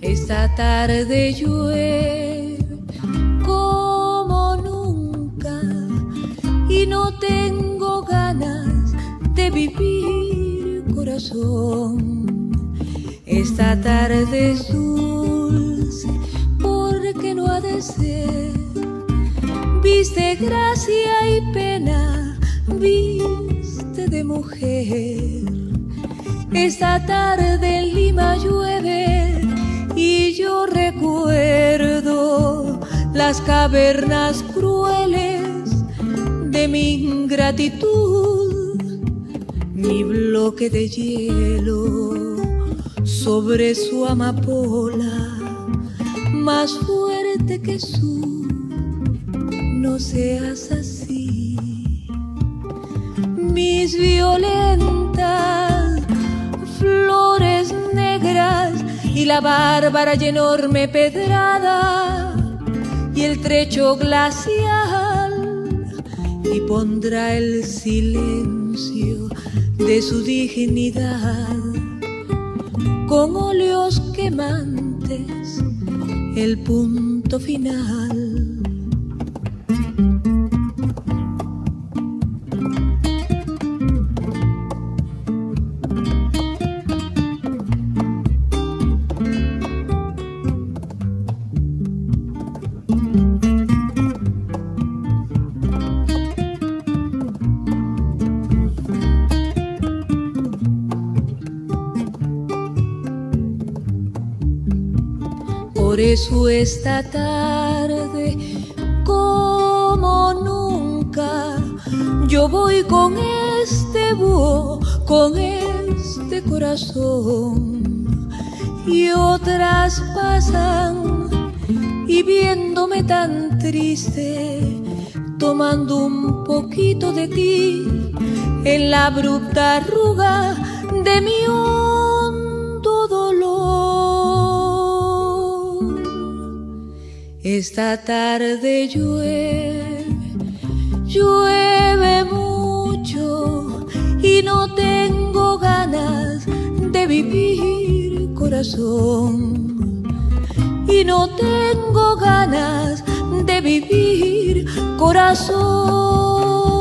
Esta tarde llueve no tengo ganas de vivir corazón. Esta tarde es dulce porque no ha de ser. Viste gracia y pena, viste de mujer. Esta tarde en Lima llueve y yo recuerdo las cavernas crueles mi ingratitud, mi bloque de hielo sobre su amapola, más fuerte que su, no seas así. Mis violentas flores negras y la bárbara y enorme pedrada y el trecho glacial y pondrá el silencio de su dignidad con óleos quemantes el punto final. Por eso esta tarde, como nunca, yo voy con este búho, con este corazón. Y otras pasan y viéndome tan triste, tomando un poquito de ti en la abrupta arruga de mi Esta tarde llueve, llueve mucho y no tengo ganas de vivir corazón. Y no tengo ganas de vivir corazón.